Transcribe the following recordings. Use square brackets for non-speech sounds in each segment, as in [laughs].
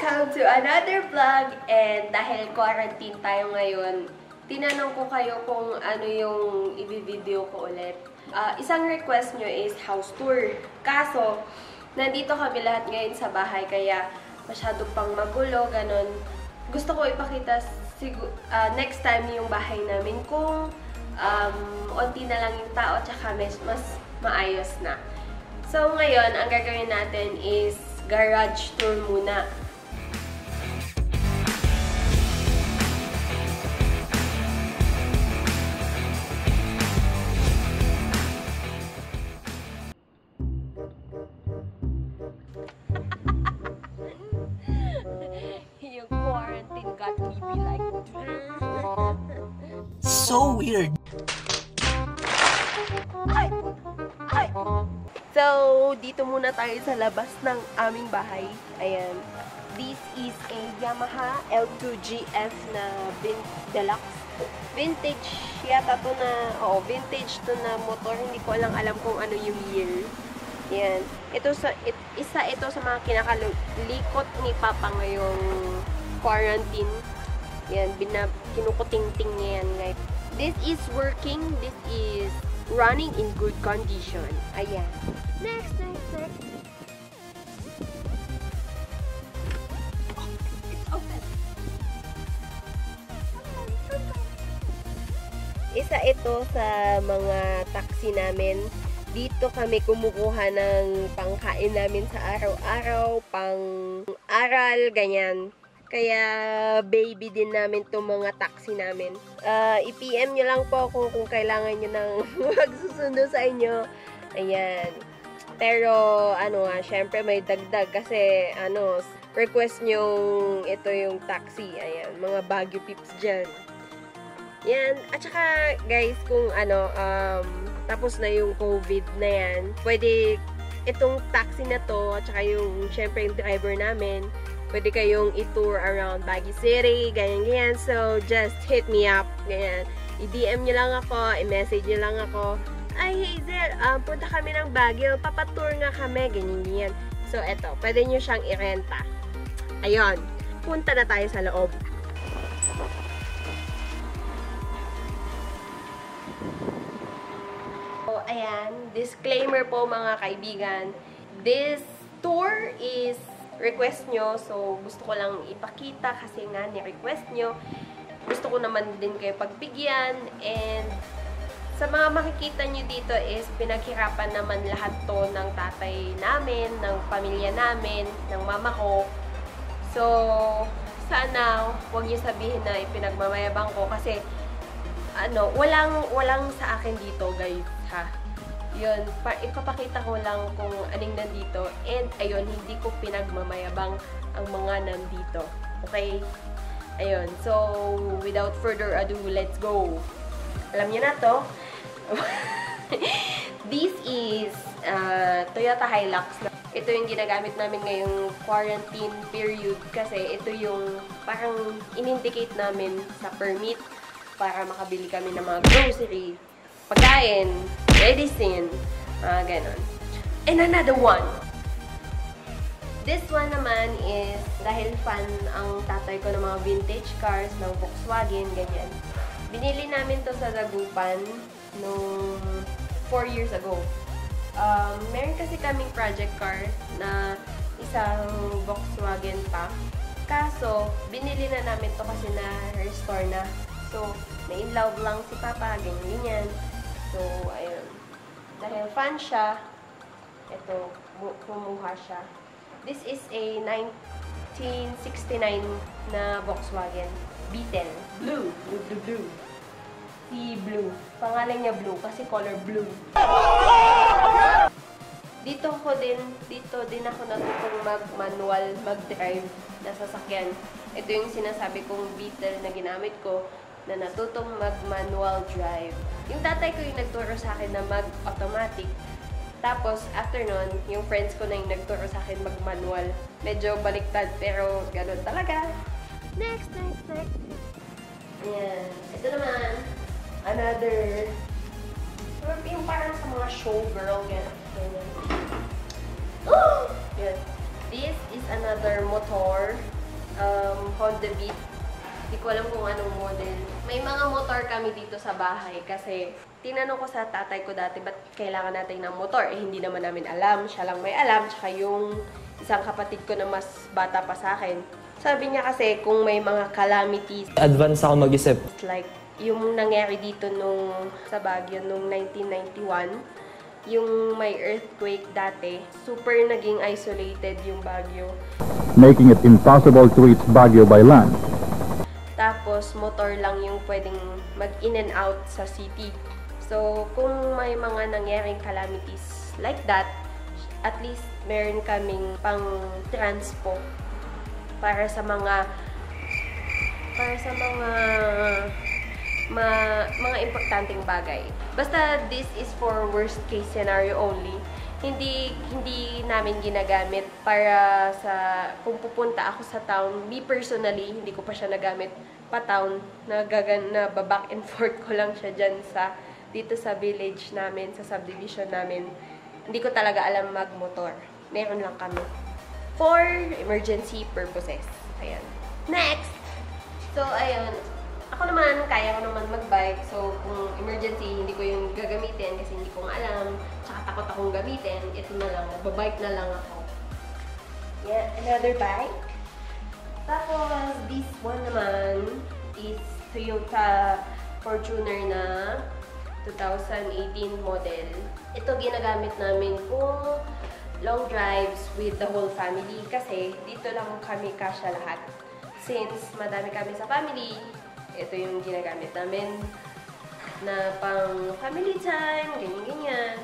Welcome to another vlog and dahil quarantine tayo ngayon, tinanong ko kayo kung ano yung i-video ko ulit. Uh, isang request nyo is house tour. Kaso, nandito kami lahat ngayon sa bahay kaya masyado pang magulo, ganun. Gusto ko ipakita uh, next time yung bahay namin kung um, onti na lang yung tao tsaka mas, mas maayos na. So, ngayon, ang gagawin natin is garage tour muna. Dito muna tayo sa labas ng aming bahay. Ayan. This is a Yamaha L2GF na vin deluxe. Vintage yata to na, oo, vintage to na motor. Hindi ko lang alam kung ano yung year. Yan. Ito sa, it, isa ito sa mga kinakalikot ni Papa ngayong quarantine. Yan, binab, kinukuting-ting niya yan, guys. This is working. This is running in good condition. Ayan. Next, next, next. Open. Isa ito sa mga taxi namin. Dito kami kumukuha ng pangkain namin sa araw-araw, pang aral, ganyan. Kaya baby din namin itong mga taxi namin. Uh, I-PM nyo lang po kung, kung kailangan nyo ng [laughs] magsusundo sa inyo. Ayan. Pero ano nga, syempre may dagdag kasi ano, request nyo ito yung taxi. Ayan, mga Baguio pips dyan. Yan. At saka guys, kung ano, um, tapos na yung COVID na yan, pwede itong taxi na to, at saka yung, syempre yung driver namin, Pwede kayong i-tour around Baguio City, ganyan-ganyan. So, just hit me up. Ganyan. I-DM nyo lang ako, i-message nyo lang ako. Ay, Hazel, um, punta kami ng Baguio. Papatour nga kami, ganyan-ganyan. So, eto, pwede nyo siyang i-renta. Ayun. Punta na tayo sa loob. So, ayan. Disclaimer po mga kaibigan. This tour is request nyo. So, gusto ko lang ipakita kasi nga ni-request nyo. Gusto ko naman din kayo pagbigyan. And, sa mga makikita nyo dito is pinaghirapan naman lahat to ng tatay namin, ng pamilya namin, ng mama ko. So, sana huwag nyo sabihin na ipinagmamayabang ko kasi ano, walang, walang sa akin dito guys, ha yun, pa, ipapakita ko lang kung anong nandito. And, ayun, hindi ko pinagmamayabang ang mga nandito. Okay? Ayun. So, without further ado, let's go. Alam niyo na to. [laughs] This is uh, Toyota Hilux. Ito yung ginagamit namin ngayong quarantine period kasi ito yung parang in-indicate namin sa permit para makabili kami ng mga grocery, pagkain, medicine, uh, ganon. And another one. This one naman is, dahil fan ang tatay ko ng mga vintage cars, ng Volkswagen, ganyan. Binili namin to sa Dagupan nung 4 years ago. Um, meron kasi kaming project car na isang Volkswagen pa. Kaso, binili na namin to kasi na restore na. So, na-in-love lang si Papa, ganyan yan. So, ayun. Dahil fan siya, ito, kumuha siya. This is a 1969 na Volkswagen Beetle. Blue. Blue, blue, blue. Si Blue. Pangalan niya Blue kasi color blue. Dito ko din, dito din ako natutong mag-manual, mag-drive na sasakyan. Ito yung sinasabi kong Beetle na ginamit ko na natutong mag-manual drive. Yung tatay ko yung nagturo sa akin na mag-automatic. Tapos, after nun, yung friends ko na yung nagturo sa akin mag-manual. Medyo baliktad, pero ganun talaga. Next, next, next. Ayan. Ito naman, another, yung parang sa mga showgirl, ganun. [gasps] Oh! Yan. This is another motor, um, Honda Beat. Hindi ko alam kung anong model. May mga motor kami dito sa bahay kasi tinanong ko sa tatay ko dati, ba't kailangan natin ng motor? Eh, hindi naman namin alam. Siya lang may alam. Tsaka yung isang kapatid ko na mas bata pa sa akin. Sabi niya kasi kung may mga calamities, Advance ako mag-isip. like yung nangyari dito nung sa Baguio nung 1991, yung may earthquake dati, super naging isolated yung Baguio. making it impossible to reach Baguio by land. Tapos, motor lang yung pwedeng mag-in and out sa city. So, kung may mga nangyaring calamities like that, at least meron kaming pang transpo para sa mga para sa mga ma, mga importanteng bagay. Basta this is for worst case scenario only. Hindi hindi namin ginagamit para sa kung pupunta ako sa town, me personally, hindi ko pa siya nagamit pa town. Nagagan na back and forth ko lang siya diyan sa dito sa village namin, sa subdivision namin. Hindi ko talaga alam magmotor. Meron lang kami. For emergency purposes. Ayan. Next! So, ayun. Ako naman, kaya ko naman mag-bike. So, kung emergency, hindi ko yung gagamitin kasi hindi ko alam. Tsaka takot akong gamitin. Ito na lang. Nagbabike na lang ako. Yeah, another bike. Tapos, this one naman is Toyota Fortuner na 2018 model. Ito ginagamit namin kung long drives with the whole family kasi dito lang kami kasya lahat. Since madami kami sa family, ito yung ginagamit namin na pang family time, ganyan-ganyan.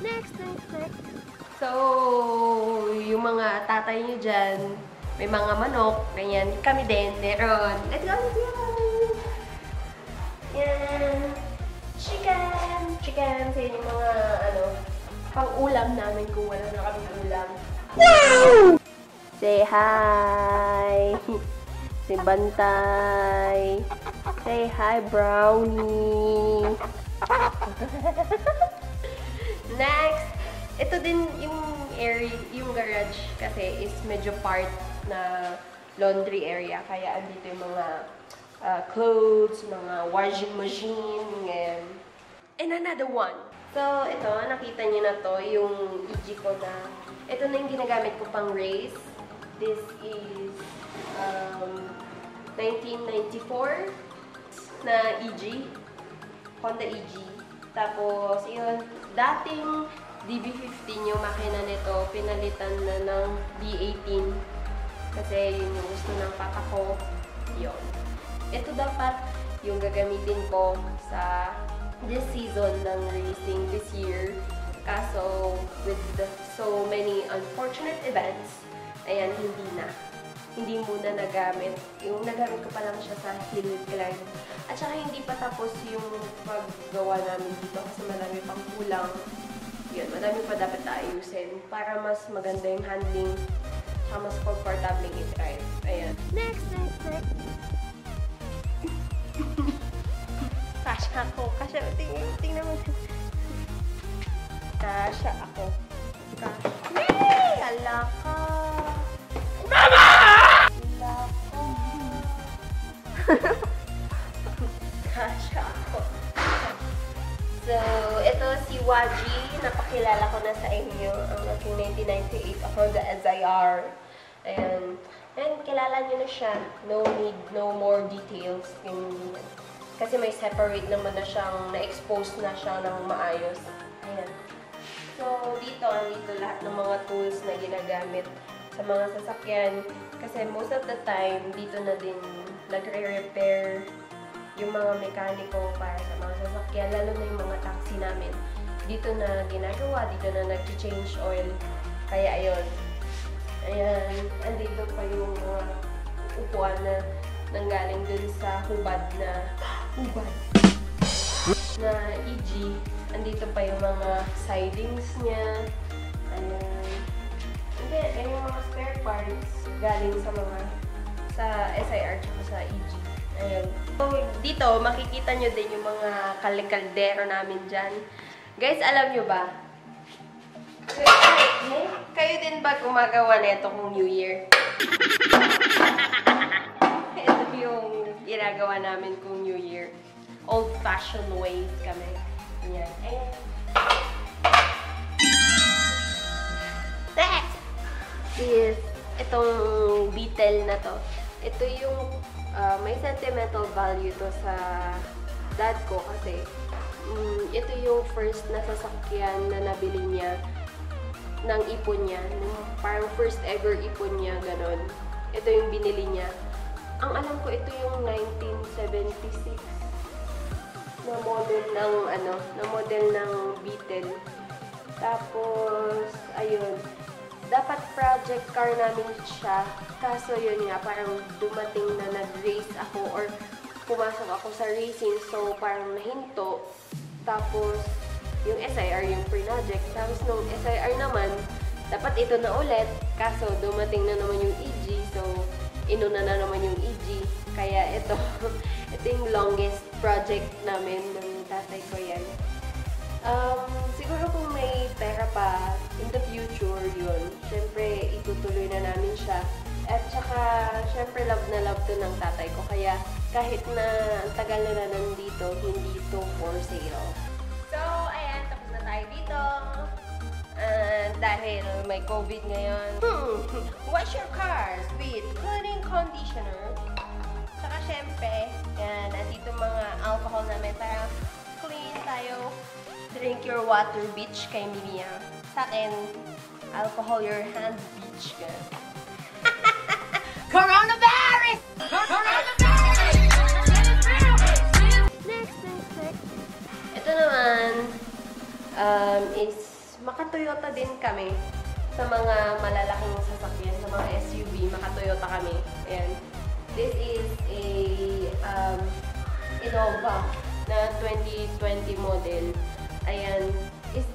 Next, next, next. So, yung mga tatay nyo dyan, may mga manok, ganyan. Kami din, meron. Let's go, go! Yan. Chicken! Chicken sa yung mga, ano, pang-ulam namin kung wala na kami ulam. Say hi! [laughs] Si Bantay! Say hi, Brownie! [laughs] Next! Ito din yung area, yung garage kasi is medyo part na laundry area. Kaya andito yung mga uh, clothes, mga washing machine, and, and another one. So, ito, nakita niyo na to, yung EG ko na, ito na yung ginagamit ko pang race. This is um, 1994 na EG, Honda EG. Tapos, yun, dating DB15 yung makina nito, pinalitan na ng D18. Kasi yun yung gusto ng papa ko. Yun. Ito dapat yung gagamitin ko sa this season ng racing this year. Kaso, with the, so many unfortunate events, ayan, hindi na. Hindi muna nagamit. Yung nagamit ko pa lang siya sa hill climb. At saka hindi pa tapos yung paggawa namin dito kasi marami pang kulang. Yun, madami pa dapat ayusin para mas maganda yung handling tsaka mas comfortable i-drive. Ayan. Next, next, next. [laughs] Kasha ako. Kasha, tingnan, tingnan mo. Kasha ako. Kasha. Yay! Ala ka. Mama! Ala ka. [laughs] So, ito si Waji. Napakilala ko na sa inyo. Ang aking 1998 Honda SIR. Ayan. And kilala nyo na siya. No need, no more details. Yung, kasi may separate naman na siyang, na-expose na siya ng maayos. Ayan. So, dito, andito lahat ng mga tools na ginagamit sa mga sasakyan. Kasi most of the time, dito na din nagre-repair yung mga mekaniko para sa mga sasakyan, lalo na yung mga taxi namin. Dito na ginagawa, dito na nag-change oil. Kaya ayun. Ayan, andito pa yung mga upuan na nanggaling dun sa hubad na hubad na EG. Andito pa yung mga sidings niya. Ayan. Hindi, yung mga spare parts galing sa mga sa SIR tsaka sa EG. Ayan. So, dito, makikita nyo din yung mga kalikaldero namin dyan. Guys, alam nyo ba? Kayo din ba gumagawa nito kung New Year? [laughs] Ito yung ginagawa namin kung New Year. Old-fashioned ways kami. Yan. Ayan. Next is itong beetle na to. Ito yung uh, may sentimental value to sa dad ko kasi mm, ito yung first na sasakyan na nabili niya ng ipon niya. Parang first ever ipon niya, ganon. Ito yung binili niya. Ang alam ko, ito yung 1976 na model ng ano, na model ng Beetle. Tapos, ayun, dapat project car namin siya. Kaso yun nga, parang dumating na nag-race ako or pumasok ako sa racing. So, parang nahinto. Tapos, yung SIR, yung pre-project. Tapos, nung SIR naman, dapat ito na ulit. Kaso, dumating na naman yung EG. So, inuna na naman yung EG. Kaya ito, [laughs] ito yung longest project namin ng tatay ko yan. Um, siguro kung may pera pa in the future yun, syempre itutuloy na namin siya. At saka, syempre love na love to ng tatay ko. Kaya kahit na ang tagal na na nandito, hindi ito for sale. So, ayan, tapos na tayo dito. Uh, dahil may COVID ngayon. Hmm, [laughs] wash your cars with cleaning conditioner. Saka syempre, yan, nandito mga alcohol namin para clean tayo. Drink your water, bitch, kay Mimia. Sa akin, alcohol your hand, bitch, ka. [laughs] Coronavirus! Next, next, next. Ito naman, um, is maka-Toyota din kami sa mga malalaking sasakyan, sa mga SUV, maka-Toyota kami. Ayan. This is a um, Innova na 2020 model. Ayan. Is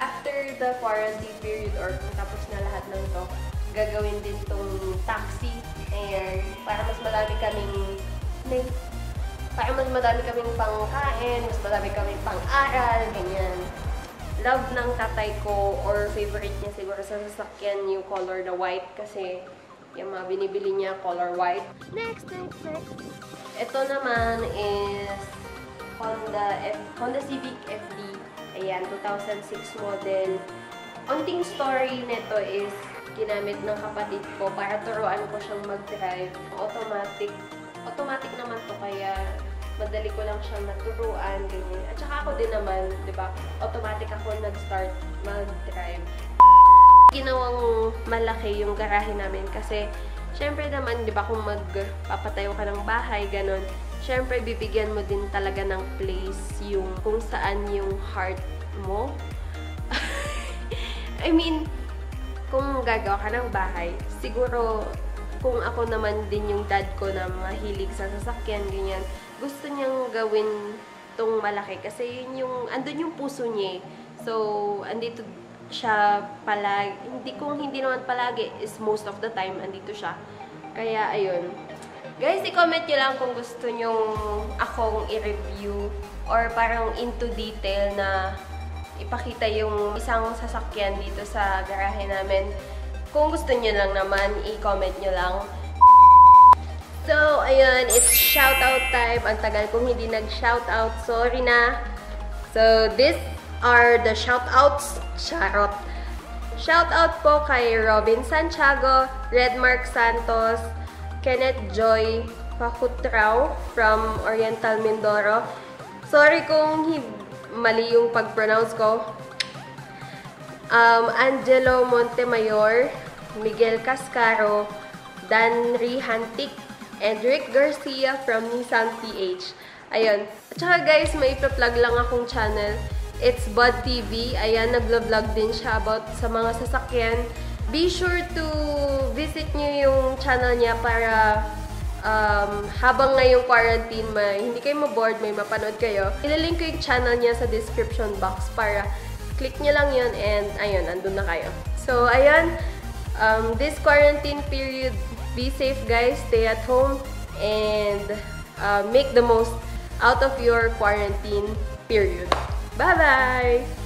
after the quarantine period or kung tapos na lahat ng to, gagawin din tong taxi. Ayan. Para mas marami kaming may para mas madami kaming pangkain, mas madami kaming pang-aral, ganyan. Love ng tatay ko or favorite niya siguro sa sasakyan yung color na white kasi yung mga binibili niya color white. Next, next, next. Ito naman is Honda F Honda Civic FD. Ayan, 2006 model. Onting story nito is ginamit ng kapatid ko para turuan ko siyang mag-drive. Automatic. Automatic naman to kaya madali ko lang siyang naturuan, ganyan. At saka ako din naman, di ba, automatic ako nag-start mag-drive. Ginawang malaki yung garahe namin kasi, syempre naman, di ba, kung magpapatayo ka ng bahay, ganun, syempre, bibigyan mo din talaga ng place yung kung saan yung heart mo. [laughs] I mean, kung gagawa ka ng bahay, siguro, kung ako naman din yung dad ko na mahilig sa sasakyan, ganyan, gusto niyang gawin tong malaki kasi yun yung, andun yung puso niya eh. So, andito siya palagi, hindi kung hindi naman palagi, is most of the time, andito siya. Kaya, ayun. Guys, i-comment nyo lang kung gusto nyo akong i-review or parang into detail na ipakita yung isang sasakyan dito sa garahe namin. Kung gusto nyo lang naman, i-comment nyo lang. So, ayun, it's shoutout time. Ang tagal kong hindi nag-shoutout. Sorry na. So, these are the shoutouts. Charot. Shoutout po kay Robin Santiago, Redmark Santos, Kenneth Joy Pakutrao from Oriental Mindoro. Sorry kung mali yung pag-pronounce ko. Um, Angelo Montemayor, Miguel Cascaro, Dan Rihantik, and Rick Garcia from Nissan PH. Ayun. At saka guys, may ipa-plug lang akong channel. It's Bud TV. Ayan, naglo-vlog din siya about sa mga sasakyan. Be sure to visit nyo yung channel niya para um, habang ngayong quarantine, may, hindi kayo maboard, may mapanood kayo. Ilalink ko yung channel niya sa description box para click nyo lang yun and ayun, andun na kayo. So, ayun, um, this quarantine period, be safe guys, stay at home, and uh, make the most out of your quarantine period. Bye-bye!